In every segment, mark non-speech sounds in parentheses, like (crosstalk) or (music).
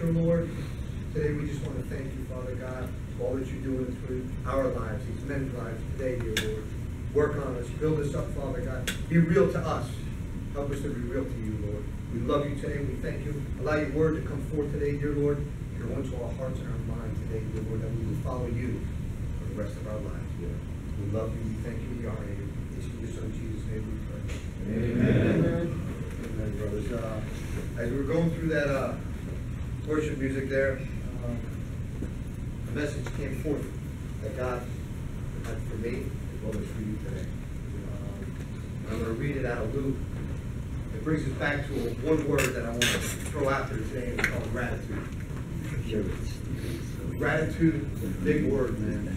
future, Lord. Today we just want to thank you, Father God, for all that you're doing through our lives, these men's lives today, dear Lord. Work on us, build us up, Father God. Be real to us. Help us to be real to you, Lord. We love you today. We thank you. Allow your word to come forth today, dear Lord. Go into our hearts and our minds today, dear Lord, that we will follow you for the rest of our lives. Dear. We love you. We thank you. We honor you. It's in your son Jesus' name we pray. Amen. Amen, brothers. Uh, as we were going through that uh, worship music there, um, a message came forth that God had for me as well as for you today. Um, I'm going to read it out of Luke. It brings us back to a, one word that I want to throw out there today, and it's called gratitude. Gratitude is a big word, man,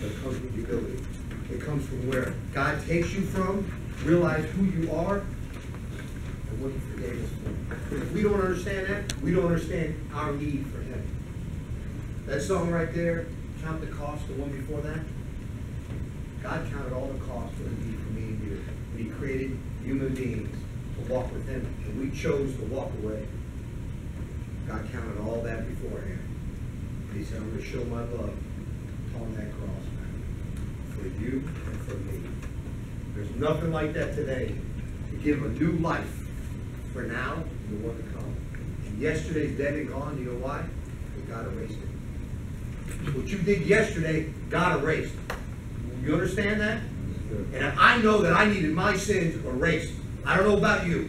but it comes with humility. It comes from where God takes you from, realize who you are, and what He forgave us for. If we don't understand that, we don't understand our need for Him. That song right there, Count the Cost, the one before that, God counted all the costs that He need for me and you. When He created human beings to walk with Him, and we chose to walk away. God counted all that beforehand. And He said, I'm going to show my love on that cross, man, for you and for me. There's nothing like that today to give a new life for now and the one to come. And yesterday's dead and gone. You know why? Because God erased it. What you did yesterday, God erased. You understand that? And I know that I needed my sins erased. I don't know about you,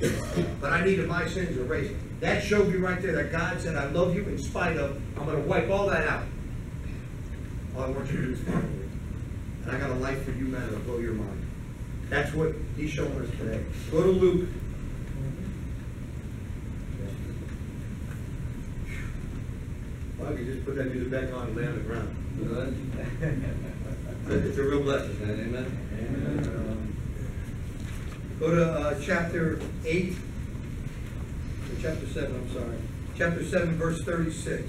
but I needed my sins erased. That showed me right there that God said, I love you in spite of, I'm going to wipe all that out. All I want you to do is follow me. And I got a life for you, man, that'll blow your mind. That's what he's showing us today. Go to Luke. Well, I could just put that music back on and lay on the ground. (laughs) It's a real blessing, man. Amen. Um, Go to uh, chapter 8, or chapter 7, I'm sorry. Chapter 7, verse 36.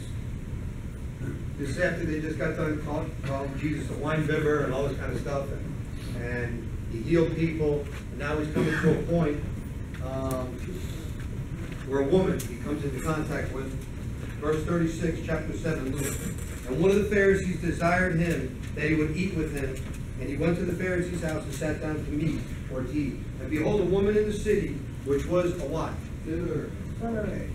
This is after they just got done calling, calling Jesus a wine bibber and all this kind of stuff. And, and he healed people. And now he's coming to a point um, where a woman he comes into contact with. Verse 36, chapter 7, Luke. And one of the Pharisees desired him that he would eat with him. And he went to the Pharisee's house and sat down to meat or to eat. And behold, a woman in the city, which was a what? Okay.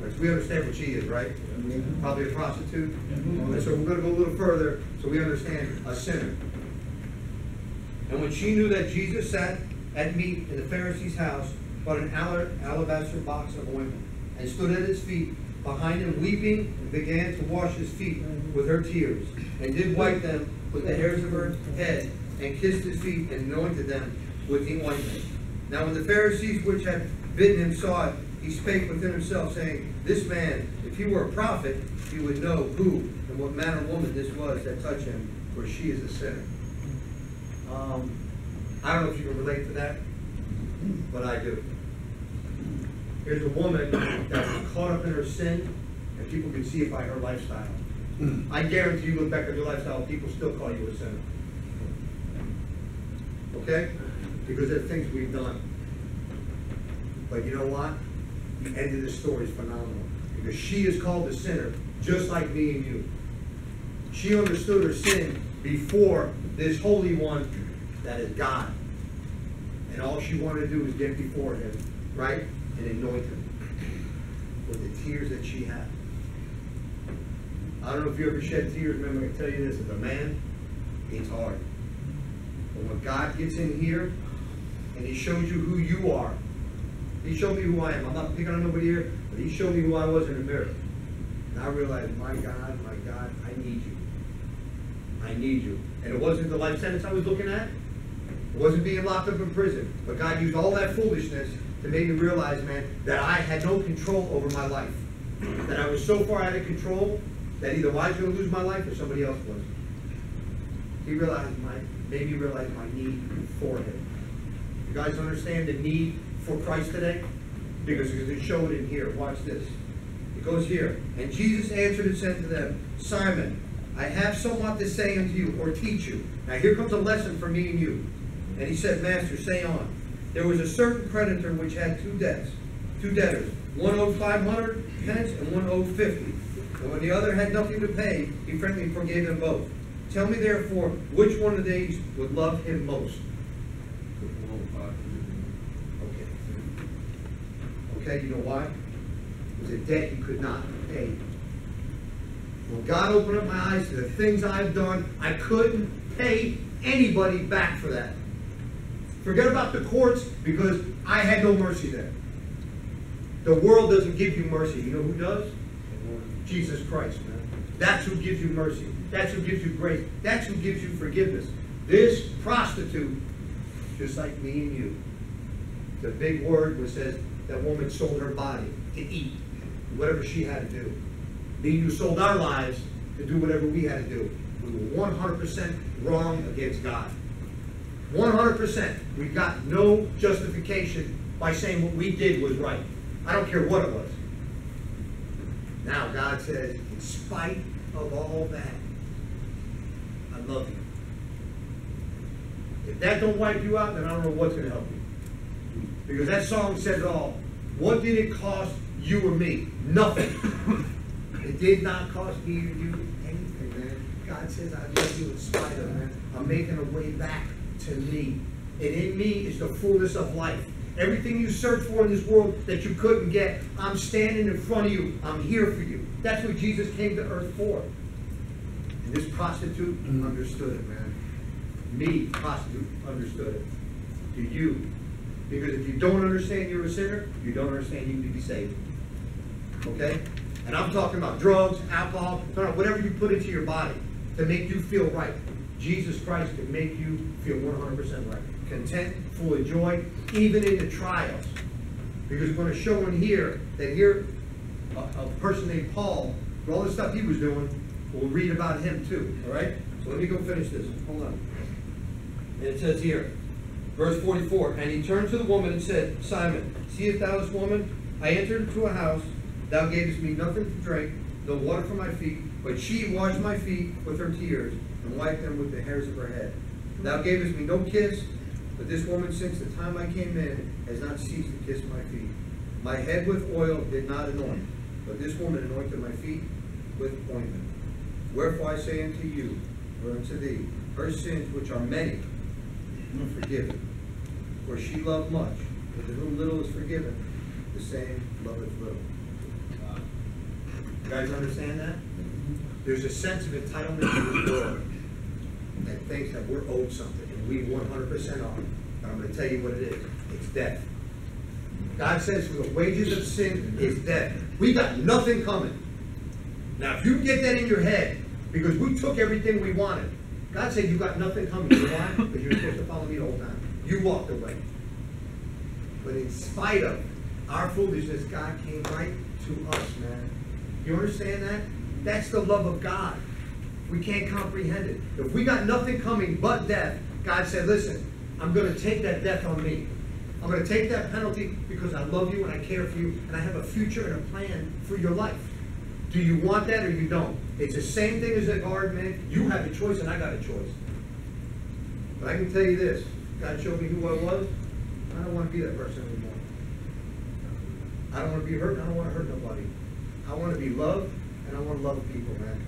So we understand what she is, right? Mm-hmm. Probably a prostitute. Mm-hmm. And so we're going to go a little further so we understand a sinner. And when she knew that Jesus sat at meat in the Pharisee's house, brought an alabaster box of ointment, and stood at his feet behind him, weeping, and began to wash his feet with her tears, and did wipe them with the hairs of her head, and kissed his feet, and anointed them with the ointment. Now when the Pharisees which had bidden him saw it, he spake within himself, saying, This man, if he were a prophet, he would know who and what manner of woman this was that touched him, for she is a sinner. Um, I don't know if you can relate to that, but I do. Here's a woman that was caught up in her sin, and people can see it by her lifestyle. Hmm. I guarantee you look back at your lifestyle, people still call you a sinner. Okay? Because of things we've done. But you know what? The end of the story is phenomenal. Because she is called a sinner, just like me and you. She understood her sin before this Holy One that is God. And all she wanted to do was get before him, right? And anoint him with the tears that she had. I don't know if you ever shed tears. Remember, I tell you this: as a man, it's hard. But when God gets in here and He shows you who you are, He showed me who I am. I'm not picking on nobody here, but He showed me who I was in the mirror. And I realized, my God, my God, I need you. I need you. And it wasn't the life sentence I was looking at. It wasn't being locked up in prison. But God used all that foolishness to make me realize, man, that I had no control over my life. That I was so far out of control that either I was going to lose my life or somebody else was. He realized my, made me realize my need for him. You guys understand the need for Christ today? Because it showed in here. Watch this. It goes here. And Jesus answered and said to them, Simon, I have somewhat to say unto you, or teach you. Now here comes a lesson for me and you. And he said, Master, say on. There was a certain creditor which had two debts, two debtors. One owed five hundred pence and one owed fifty. And when the other had nothing to pay, he frankly forgave them both. Tell me therefore, which one of these would love him most? Okay. Okay, you know why? It was a debt he could not pay. When God opened up my eyes to the things I've done, I couldn't pay anybody back for that. Forget about the courts because I had no mercy there. The world doesn't give you mercy. You know who does? Jesus Christ, man. That's who gives you mercy. That's who gives you grace. That's who gives you forgiveness. This prostitute, just like me and you, the big word was says that woman sold her body to eat, whatever she had to do. Me and you sold our lives to do whatever we had to do. We were 100% wrong against God. 100%. We got no justification by saying what we did was right. I don't care what it was. Now God says, in spite of all that, I love you. If that don't wipe you out, then I don't know what's going to help you. Because that song says it all. What did it cost you or me? Nothing. It did not cost me or you anything, man. God says, I love you in spite of, man. I'm making a way back to me. And in me is the fullness of life. Everything you search for in this world that you couldn't get, I'm standing in front of you. I'm here for you. That's what Jesus came to earth for. And this prostitute understood it, man. Me, prostitute, understood it. Do you? Because if you don't understand you're a sinner, you don't understand you need to be saved. Okay? And I'm talking about drugs, alcohol, whatever you put into your body to make you feel right. Jesus Christ can make you feel 100% right. Content, full of joy, even in the trials. Because we're going to show in here that here, a, a person named Paul, for all the stuff he was doing, we'll read about him too. All right? So let me go finish this. Hold on. And it says here, verse 44, And he turned to the woman and said, Simon, seest thou this woman? I entered into a house, thou gavest me nothing to drink, no water for my feet, but she washed my feet with her tears, and wiped them with the hairs of her head. Thou gavest me no kiss, but this woman since the time I came in has not ceased to kiss my feet. My head with oil did not anoint, but this woman anointed my feet with ointment. Wherefore I say unto you, or unto thee, her sins, which are many, are forgiven. For she loved much, but to whom little is forgiven, the same loveth little. You guys understand that? There's a sense of entitlement in this world that thinks that we're owed something, and we 100% are. And I'm going to tell you what it is. It's death. God says, the wages of sin is death. We got nothing coming. Now, if you get that in your head, because we took everything we wanted, God said you got nothing coming. You know why? Because you're supposed to follow me the whole time. You walked away. But in spite of our foolishness, God came right to us, man. You understand that? That's the love of God. We can't comprehend it. If we got nothing coming but death, God said, listen, I'm going to take that death on me. I'm going to take that penalty because I love you and I care for you and I have a future and a plan for your life. Do you want that or you don't? It's the same thing as a guard, man. You have a choice and I got a choice. But I can tell you this. God showed me who I was. I don't want to be that person anymore. I don't want to be hurt. And I don't want to hurt nobody. I want to be loved and I want to love people, man.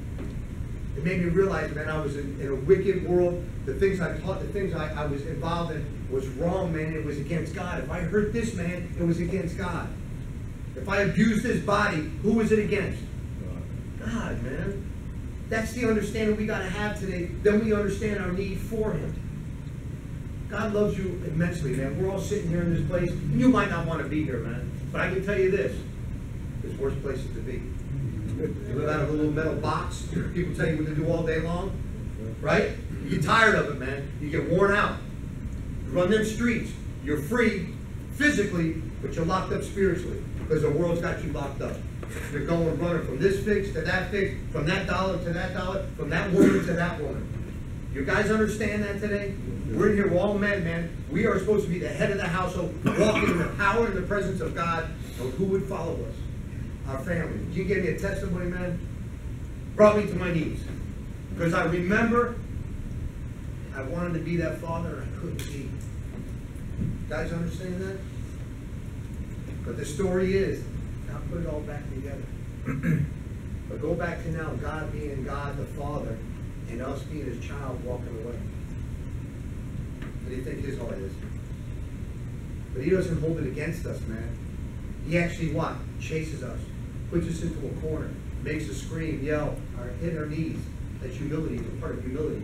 It made me realize, man, I was in, in a wicked world. The things I taught, the things I, I was involved in was wrong, man. It was against God. If I hurt this man, it was against God. If I abused this body, who was it against? God, man. That's the understanding we got to have today. Then we understand our need for him. God loves you immensely, man. We're all sitting here in this place. You might not want to be here, man. But I can tell you this. There's worse places to be. You live out of a little metal box. People tell you what to do all day long. Right? You get tired of it, man. You get worn out. You run them streets. You're free physically, but you're locked up spiritually. Because the world's got you locked up. You're going running from this fix to that fix, from that dollar to that dollar, from that woman to that woman. You guys understand that today? We're in here, we're all men, man. We are supposed to be the head of the household, walking in the power and the presence of God. And who would follow us? Our family. You gave me a testimony, man. Brought me to my knees. Because I remember I wanted to be that father and I couldn't be. Guys understand that? But the story is, now put it all back together. (clears throat) But go back to now, God being God the Father, and us being his child walking away. What do you think his heart is? But he doesn't hold it against us, man. He actually what? Chases us, puts us into a corner, makes us scream, yell, or hit our knees. That's humility, the part of humility.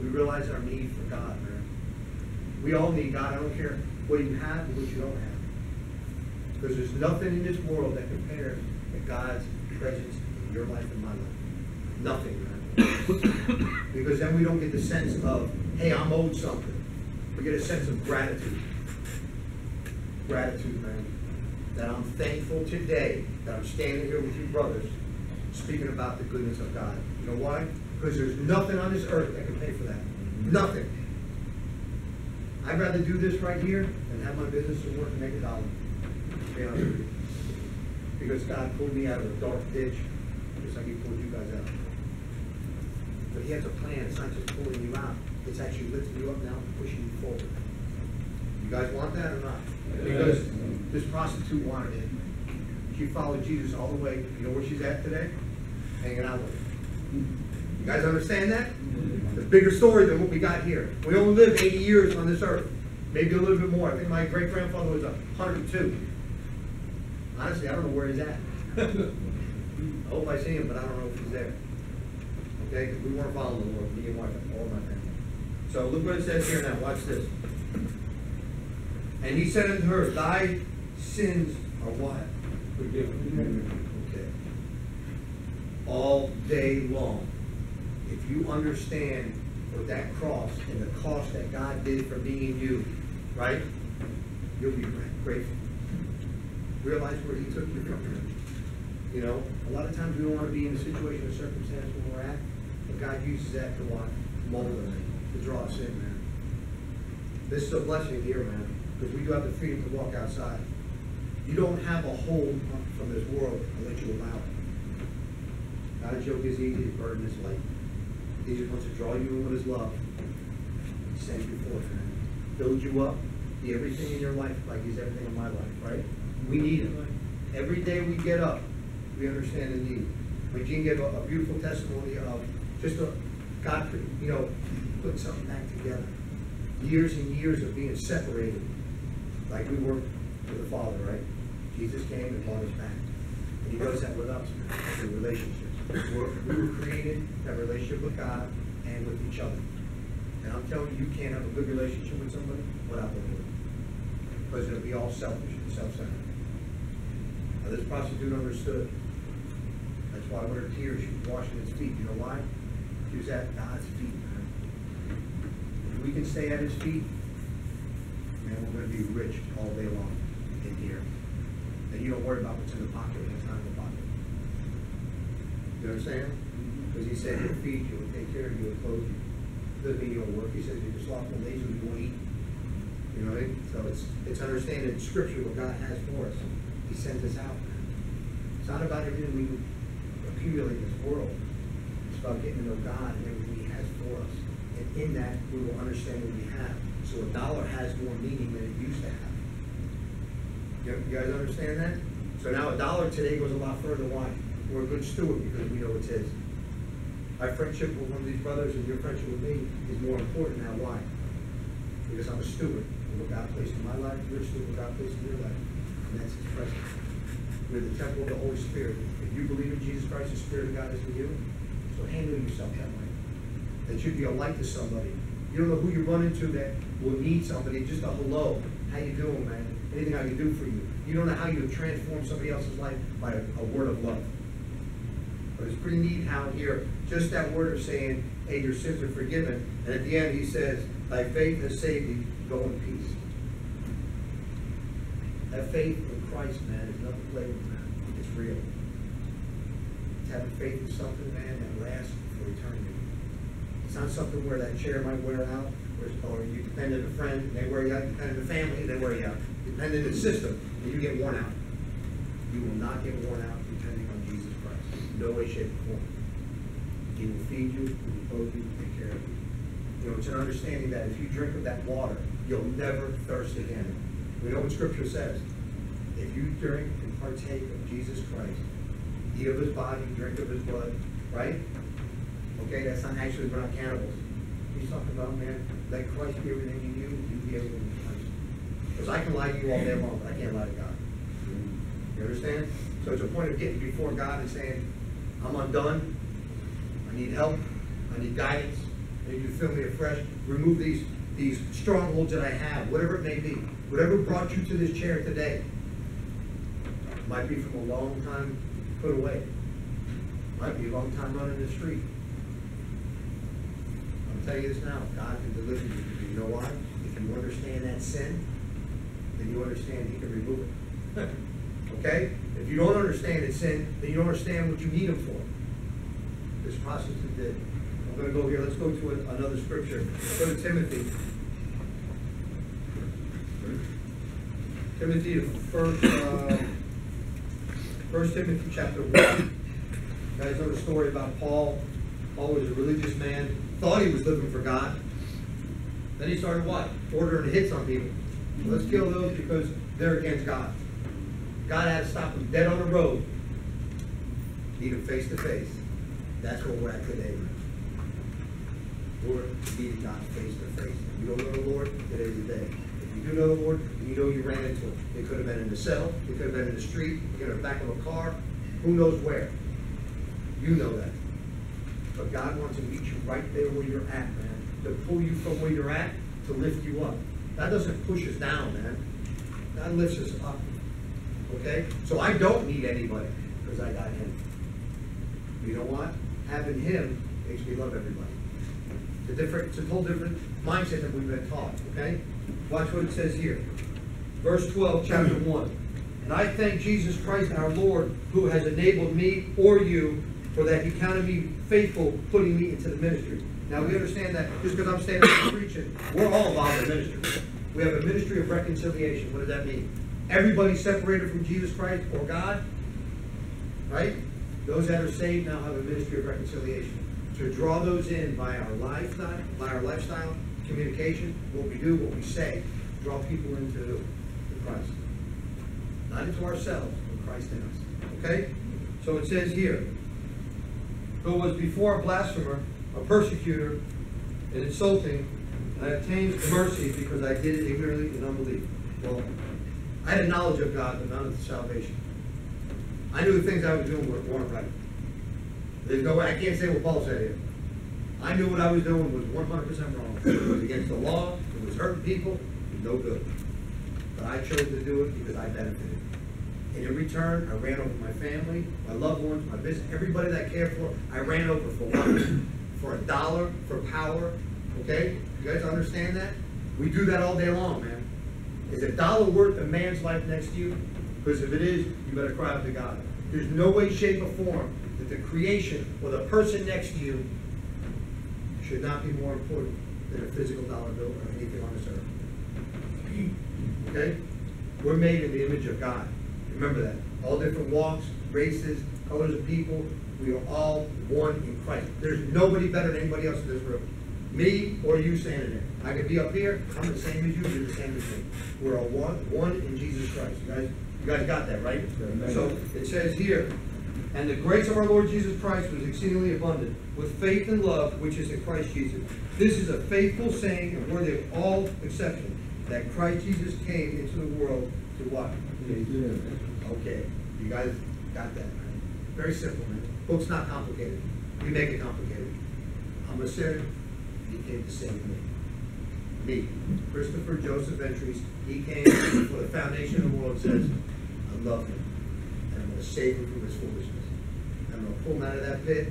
We realize our need for God, man. We all need God. I don't care what you have or what you don't have. Because there's nothing in this world that compares to God's presence in your life and my life. Nothing, man. because then we don't get the sense of, hey, I'm owed something. We get a sense of gratitude. Gratitude, man. That I'm thankful today that I'm standing here with you brothers speaking about the goodness of God. You know why? Because there's nothing on this earth that can pay for that. Mm-hmm. Nothing. I'd rather do this right here than have my business and work and make a dollar. Be honest with you. Because God pulled me out of a dark ditch, just like He pulled you guys out. But He has a plan. It's not just pulling you out. It's actually lifting you up now and pushing you forward. You guys want that or not? Because this prostitute wanted it. She followed Jesus all the way. You know where she's at today? Hanging out with him. You guys understand that? Mm-hmm. It's a bigger story than what we got here. We only live 80 years on this earth. Maybe a little bit more. I think my great grandfather was 102. Honestly, I don't know where he's at. (laughs) I hope I see him, but I don't know if he's there. Okay? we weren't following the Lord, me and my, all my family. So look what it says here now, watch this. And he said unto her, Thy sins are what? Forgiven. Okay. All day long. If you understand what that cross and the cost that God did for me and you, right? You'll be grateful. Realize where he took you from. You know, a lot of times we don't want to be in a situation or circumstance where we're at, but God uses that to what? Mold us, to draw us in, man. This is a blessing here, man, because we do have the freedom to walk outside. You don't have a hold from this world unless you allow it. God's yoke is easy, his burden is light. He just wants to draw you in with his love. Send you forth. Build you up. Be everything in your life like he's everything in my life, right? We need him. Every day we get up, we understand the need. When Gene gave a, a beautiful testimony of just a, God, you know, putting something back together. Years and years of being separated, like we were with the Father, right? Jesus came and brought us back. And he does that with us, in relationships. We're, we were created a relationship with God and with each other. And I'm telling you, you can't have a good relationship with somebody without the Lord. Because it'll be all selfish and self-centered. Now, this prostitute understood. That's why with her tears, she was washing his feet. You know why? She was at God's feet. If we can stay at his feet, man, we're gonna be rich all day long in here. And you don't worry about what's in the pocket when it's not in the pocket. You understand? Mm-hmm. Because he said he'll feed you, he'll take care of you, he'll clothe you. Doesn't mean you don't work. He says if you're slothful and lazy, you won't eat. You know what I mean? So it's, it's understanding scripture what God has for us. He sends us out. It's not about everything we accumulate in this world. It's about getting to know God and everything He has for us. And in that, we will understand what we have. So a dollar has more meaning than it used to have. You, you guys understand that? So now a dollar today goes a lot further. Why? We're a good steward because we know it's His. My friendship with one of these brothers and your friendship with me is more important now. Why? Because I'm a steward of what God placed in my life, you're a steward of what God placed in your life. And that's His presence. We're the temple of the Holy Spirit. If you believe in Jesus Christ, the Spirit of God is in you. So handle yourself that way. That you be a light to somebody. You don't know who you run into that will need somebody, just a hello. How you doing, man? Anything I can do for you. You don't know how you transform somebody else's life by a, a word of love. But it's pretty neat how here, just that word of saying, hey, your sins are forgiven. And at the end, he says, thy faith has saved thee, go in peace. That faith in Christ, man, is nothing play with, man. It's real. It's having faith in something, man, that lasts for eternity. It's not something where that chair might wear out, or, or you depend on a friend, they wear you out, on the family, they wear you out. On the system, and you get worn out. You will not get worn out depending on Jesus Christ. No way, shape, or form. He will feed you, He will clothe you, take care of you. You know, it's an understanding that if you drink of that water, you'll never thirst again. We know what Scripture says. If you drink and partake of Jesus Christ, eat of His body, drink of His blood, right? Okay, that's not actually, we're not cannibals. He's talking about, man, let Christ be everything in you, you be everything in Christ. Because I can lie to you all day long, but I can't lie to God. You understand? So it's a point of getting before God and saying, I'm undone, I need help, I need guidance, I need you to fill me afresh, remove these, these strongholds that I have, whatever it may be, whatever brought you to this chair today. Might be from a long time put away, might be a long time running the street. Telling you this now, God can deliver you, you know why? If you understand that sin, then you understand He can remove it. (laughs) Okay? If you don't understand it's sin, then you don't understand what you need Him for. This process is dead. I'm gonna go here, let's go to a- another scripture. Go to Timothy. Timothy, first, uh, First Timothy chapter one. You guys know the story about Paul. Paul was a religious man, thought he was living for God. Then he started what? Ordering hits on people. Let's kill those because they're against God. God had to stop them dead on the road. Meet them face to face. That's where we're at today. Lord, meeting God face to face. If you don't know the Lord, today's the day. If you do know the Lord, you know you ran into him. It could have been in the cell, it could have been in the street, it could have been back of a car, who knows where. You know that. But God wants to meet you right there where you're at, man. To pull you from where you're at, to lift you up. That doesn't push us down, man. That lifts us up. Okay? So I don't need anybody, because I got him. You know what? Having him makes me love everybody. It's a different, it's a whole different mindset than we've been taught, okay? Watch what it says here. Verse twelve, chapter one. And I thank Jesus Christ our Lord, who has enabled me or you, for that he counted me faithful, putting me into the ministry. Now, we understand that just because I'm standing up preaching, we're all involved in ministry. We have a ministry of reconciliation. What does that mean? Everybody separated from Jesus Christ or God, right? Those that are saved now have a ministry of reconciliation. To draw those in by our lifestyle, by our lifestyle, communication, what we do, what we say, draw people into to Christ. Not into ourselves, but Christ in us. Okay? So it says here, who was before a blasphemer, a persecutor, and insulting, and I obtained mercy because I did it ignorantly in unbelief. Well, I had a knowledge of God, but not of the salvation. I knew the things I was doing weren't right. There's no way, I can't say what Paul said here. I knew what I was doing was one hundred percent wrong. It was against the law, it was hurting people, it was no good. But I chose to do it because I benefited. And in return, I ran over my family, my loved ones, my business, everybody that I cared for, I ran over for what? (coughs) For a dollar, for power, okay? You guys understand that? We do that all day long, man. Is a dollar worth a man's life next to you? Because if it is, you better cry out to God. There's no way, shape, or form that the creation or the person next to you should not be more important than a physical dollar bill or anything on this earth. Okay? We're made in the image of God. Remember that. All different walks, races, colors of people, we are all one in Christ. There's nobody better than anybody else in this room. Me or you standing there. I could be up here, I'm the same as you, you're the same as me. We're all one, one in Jesus Christ. You guys, you guys got that, right? So it says here, and the grace of our Lord Jesus Christ was exceedingly abundant, with faith and love which is in Christ Jesus. This is a faithful saying and worthy of all acceptance that Christ Jesus came into the world to what? Okay, you guys got that, right? Very simple, man. Book's not complicated. We make it complicated. I'm a sinner, he came to save me. Me, Christopher Joseph Ventries, he came for the foundation of the world, says, I love him, and I'm gonna save him from his foolishness. I'm gonna pull him out of that pit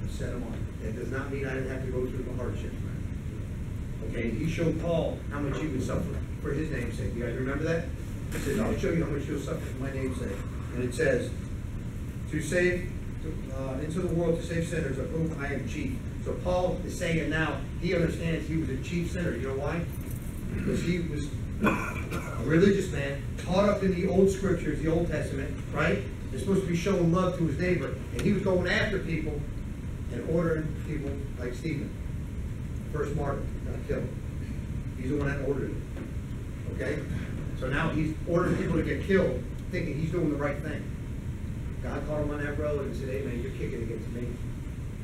and set him on. That does not mean I didn't have to go through the hardships, man. Okay, he showed Paul how much he would suffer for his name's sake. You guys remember that? He said, I'll show you how much you'll suffer for my name's sake. And it says, to save, to, uh, into the world to save sinners, of whom I am chief. So Paul is saying now, he understands he was a chief sinner. You know why? Because he was a religious man, taught up in the old scriptures, the Old Testament, right? They're supposed to be showing love to his neighbor, and he was going after people and ordering people like Stephen, first martyr, got killed. He's the one that ordered it. Okay? So now he's ordering people to get killed, thinking he's doing the right thing. God called him on that road and said, hey man, you're kicking against me.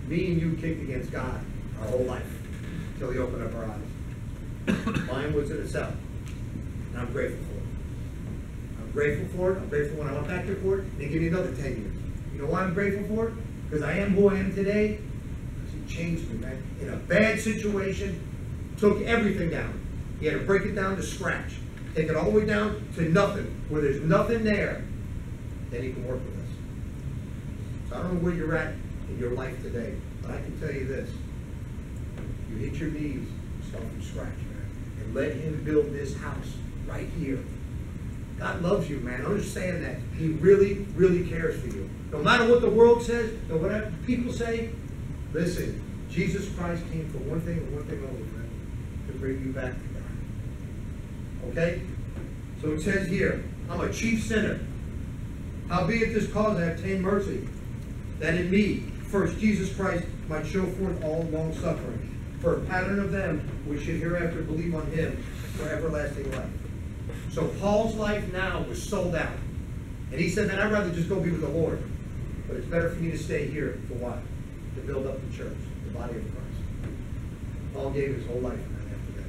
Me and you kicked against God our whole life, until he opened up our eyes. (coughs) Mine was in itself, and I'm grateful for it. I'm grateful for it, I'm grateful when I went back to court, and they give me another ten years. You know why I'm grateful for it? Because I am who I am today, because he changed me, man. In a bad situation, took everything down. He had to break it down to scratch, take it all the way down to nothing, where there's nothing there, then he can work with us. So I don't know where you're at in your life today, but I can tell you this. You hit your knees, start from scratch, man, and let him build this house right here. God loves you, man. Understand that. He really, really cares for you. No matter what the world says, no matter what people say, listen, Jesus Christ came for one thing and one thing only, man, to bring you back. Okay? So it says here, I'm a chief sinner. Howbeit this cause I obtain mercy, that in me, first Jesus Christ might show forth all long suffering, for a pattern of them which should hereafter believe on him for everlasting life. So Paul's life now was sold out. And he said, man, I'd rather just go be with the Lord. But it's better for me to stay here for what? To build up the church, the body of Christ. Paul gave his whole life man, after that.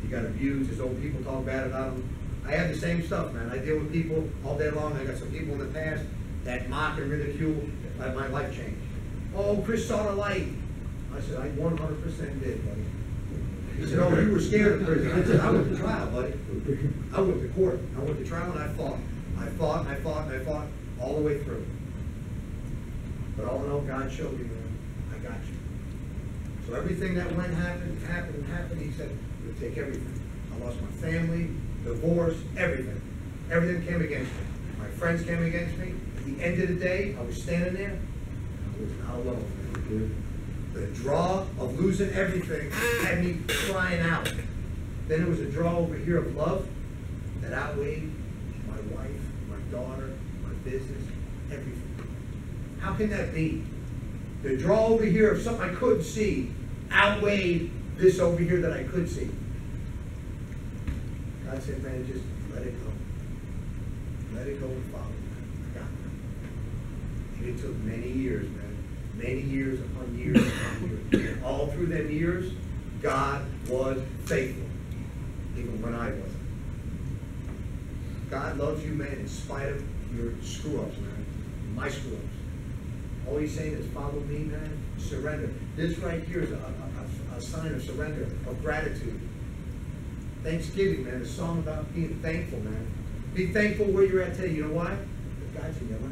He got abused, his own people talk bad about him. I have the same stuff, man. I deal with people all day long. I got some people in the past that mock and ridicule that my life changed. Oh, Chris saw the light. I said, I one hundred percent did, buddy. He said, oh, you were scared of prison. I said, I went to trial, buddy. I went to court. I went to trial and I fought. I fought and I fought and I fought all the way through. But all in all, God showed me, man, I got you. So everything that went happened, happened, happened, he said, you'll take everything. I lost my family, divorce, everything. Everything came against me. My friends came against me. At the end of the day, I was standing there. I was not alone. The draw of losing everything had me crying out. Then there was a draw over here of love that outweighed my wife, my daughter, my business, everything. How can that be? The draw over here of something I couldn't see outweighed this over here that I could see. God said, man, just let it go. Let it go and follow. I got. And it took many years, man. Many years upon years upon years. And all through them years, God was faithful, even when I wasn't. God loves you, man, in spite of your screw-ups, man. My screw-ups. All he's saying is follow me, man. Surrender. This right here is a, a, a- sign of surrender, of gratitude. Thanksgiving, man, a song about being thankful, man. Be thankful where you're at today. You know why? God's in your life.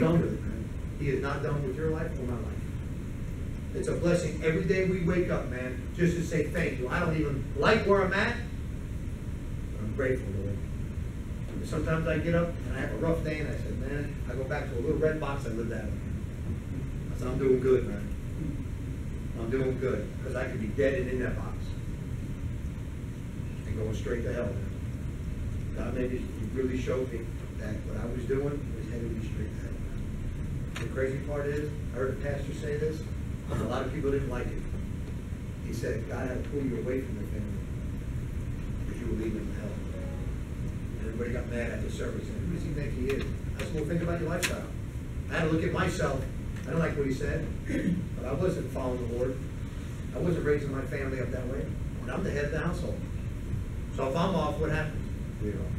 Done with it, man. He is not done with your life or my life. It's a blessing every day we wake up, man, just to say thank you. I don't even like where I'm at, but I'm grateful, Lord. Sometimes I get up and I have a rough day and I said, man, I go back to a little red box I lived out of. I said, I'm doing good, man. I'm doing good, because I could be dead and in that box. And going straight to hell. God maybe He really showed me that what I was doing was headed me straight to hell. The crazy part is, I heard a pastor say this, and a lot of people didn't like it. He said, God had to pull you away from the family, because you were leaving hell. And everybody got mad at the service, and who does he think he is? I said, well, think about your lifestyle. I had to look at myself, I don't like what he said, but I wasn't following the Lord. I wasn't raising my family up that way, and I'm the head of the household. So if I'm off, what happens? We're off.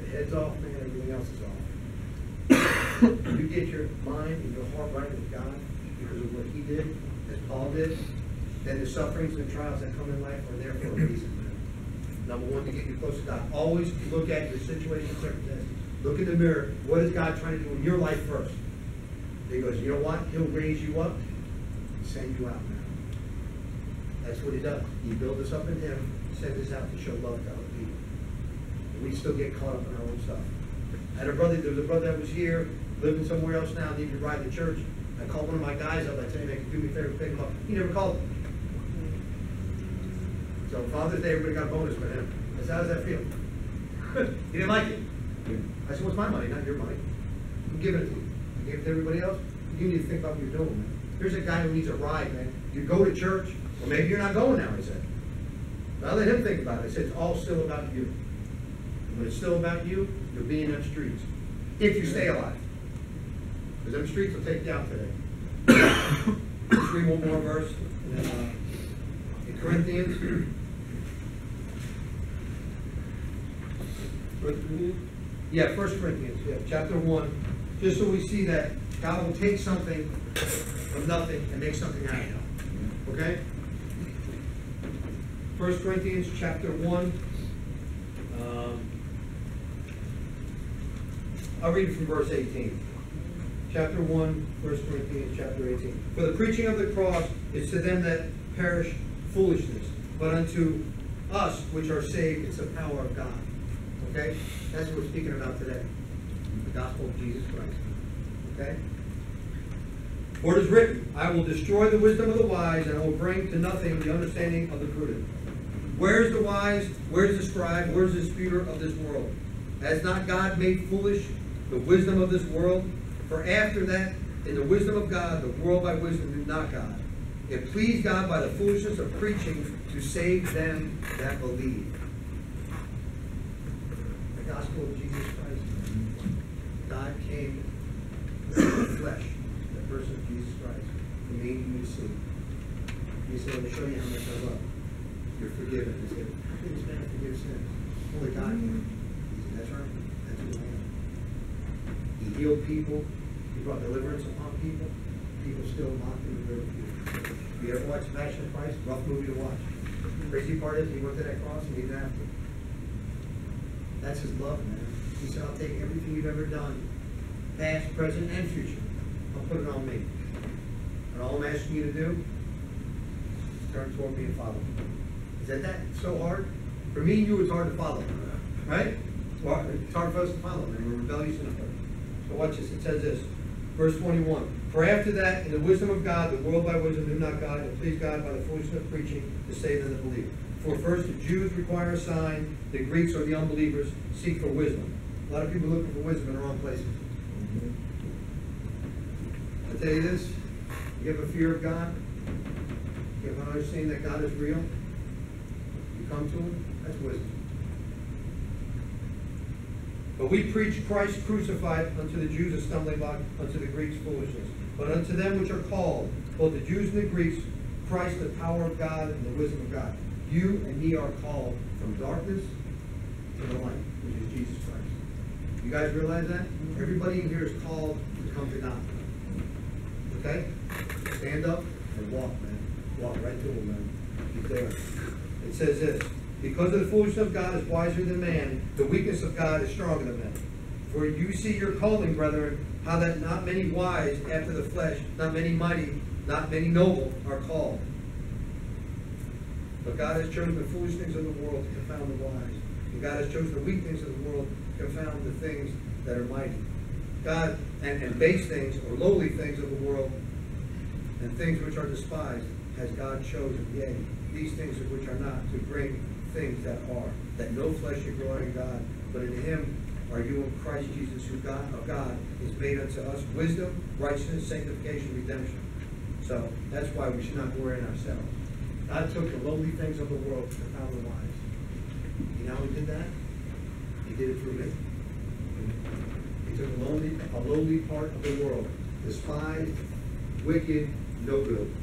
The head's off, man, everything else is off. you get your mind and your heart right with God because of what he did, as Paul did, then the sufferings and trials that come in life are there for a reason, man. Number one, to get you close to God. Always look at your situation, and circumstances. Look in the mirror. What is God trying to do in your life first? Because you know what? He'll raise you up and send you out, man. That's what he does. He builds us up in him, sends us out to show love to other people. And we still get caught up in our own stuff. I had a brother, there was a brother that was here, living somewhere else now, needed to ride to church. I called one of my guys up, I said, hey, man, could do me a favor, pick him up. He never called. So Father's Day, everybody got a bonus for him. I said, how does that feel? (laughs) he didn't like it. I said, what's my money, not your money? I'm giving it to you. Give it to everybody else. You need to think about what you're doing, man. Here's a guy who needs a ride, man. You go to church, or maybe you're not going now, I said. Now let him think about it. I said, it's all still about you. And when it's still about you, you'll be in them streets. If you stay alive. Because them streets will take you out today. Let's (coughs) read one more verse. and then, uh, In Corinthians. Yeah, First Corinthians, yeah, chapter one, just so we see that God will take something from nothing and make something out of it. Okay? First Corinthians, chapter one. um, I'll read it from verse eighteen. Chapter one, First Corinthians, chapter eighteen. For the preaching of the cross is to them that perish foolishness, but unto us which are saved, it's the power of God. Okay? That's what we're speaking about today. The gospel of Jesus Christ. Okay? For it is written, I will destroy the wisdom of the wise, and I will bring to nothing the understanding of the prudent. Where is the wise? Where is the scribe? Where is the disputer of this world? Has not God made foolish the wisdom of this world? For after that, in the wisdom of God, the world by wisdom knew not God. It pleased God by the foolishness of preaching to save them that believe. The gospel of Jesus Christ. God came in the flesh, the person of Jesus Christ, to make you to see. He said, let me show you how much I love. you." You're forgiven. He said, how can this man forgive sins? Only God can. He said, that's right. That's who I am. He healed people. He brought deliverance upon people. People still mocked him and ridiculed him. You ever watch Passion of Christ? Rough movie to watch. Crazy part is he went to that cross and he didn't have to. That's his love, man. He said, I'll take everything you've ever done, past, present, and future. I'll put it on me. And all I'm asking you to do is turn toward me and follow me. Is that that so hard? For me and you, it's hard to follow, right? It's hard for us to follow, man. We're rebellious enough. So watch this. It says this, verse twenty-one. For after that, in the wisdom of God, the world by wisdom knew not God, and pleased God by the foolishness of preaching to save them that believe. For first the Jews require a sign, the Greeks or the unbelievers seek for wisdom. A lot of people looking for wisdom in the wrong places. I tell you this, you have a fear of God, you have an understanding that God is real, you come to Him, that's wisdom. But we preach Christ crucified unto the Jews a stumbling block, unto the Greeks foolishness. But unto them which are called, both the Jews and the Greeks, Christ the power of God and the wisdom of God. You and ye are called from darkness to the light, which is Jesus Christ. You guys realize that? Everybody in here is called to come to God. Okay? Stand up and walk, man. Walk right to him, man. He's there. It says this, because of the foolishness of God is wiser than man, the weakness of God is stronger than man. For you see your calling, brethren, how that not many wise after the flesh, not many mighty, not many noble are called. But God has chosen the foolish things of the world to confound the wise. And God has chosen the weak things of the world to confound the things that are mighty. God, and, and base things or lowly things of the world and things which are despised has God chosen, yea, these things of which are not, to bring things that are, that no flesh should glory in God, but in him are you in Christ Jesus, who God of God is made unto us wisdom, righteousness, sanctification, redemption. So that's why we should not glory in ourselves. God took the lowly things of the world to found the wise. You know how he did that? He did it through me. He took a lowly, a lowly part of the world, despised, wicked, no good.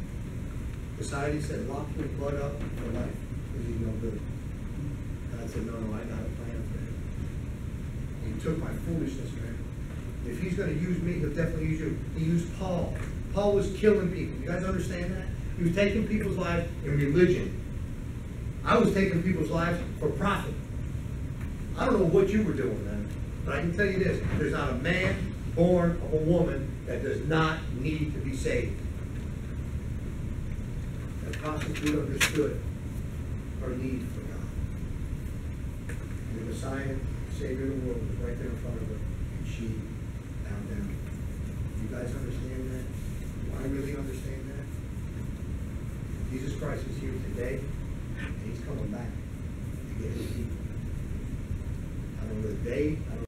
Society said, lock your blood up for life, because he's no good. God said, no, no, I got a plan for him. He took my foolishness, man. If he's gonna use me, he'll definitely use you. He used Paul. Paul was killing people. You guys understand that? He was taking people's lives in religion. I was taking people's lives for profit. I don't know what you were doing, then, but I can tell you this, there's not a man born of a woman that does not need to be saved. The prostitute understood her need for God. And the Messiah, Savior of the world, was right there in front of her, and she bowed down. You guys understand that? Do I really understand that? Jesus Christ is here today, and he's coming back to get his people. I don't know the day, I don't